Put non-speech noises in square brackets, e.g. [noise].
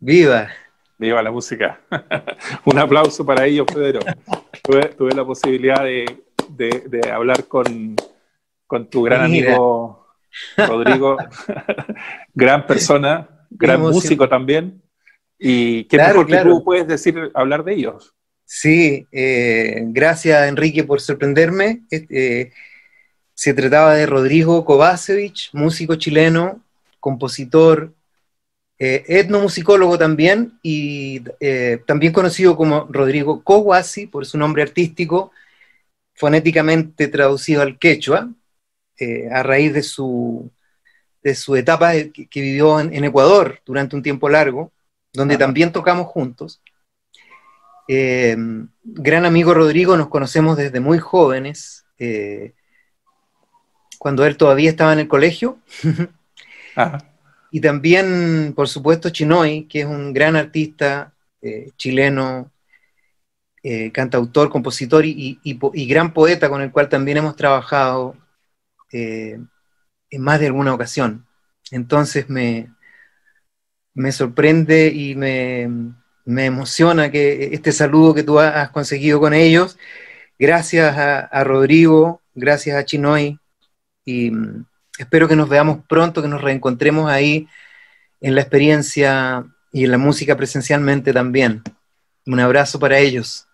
Viva. Viva la música. [laughs] Un aplauso para ellos, Pedro. tuve, la posibilidad de, hablar con, tu gran amigo Rodrigo, [laughs] gran persona, gran músico también. ¿Y qué mejor que tú puedes decir, hablar de ellos? Sí, eh, gracias Enrique por sorprenderme. Eh, se trataba de Rodrigo Kovacevic, músico chileno, compositor, eh, etnomusicólogo también, y eh, también conocido como Rodrigo Kowasi por su nombre artístico, fonéticamente traducido al quechua, eh, a raíz de su, de su etapa que, vivió en, Ecuador durante un tiempo largo, donde también tocamos juntos. gran amigo Rodrigo, nos conocemos desde muy jóvenes, cuando él todavía estaba en el colegio. [laughs] Y también, por supuesto, Chinoy, que es un gran artista eh, chileno, eh, cantautor, compositor y, gran poeta con el cual también hemos trabajado eh, en más de alguna ocasión. Entonces me, me sorprende y me, emociona que este saludo que tú has conseguido con ellos, gracias a, a Rodrigo, gracias a Chinoy, y espero que nos veamos pronto, que nos reencontremos ahí en la experiencia y en la música presencialmente también. Un abrazo para ellos.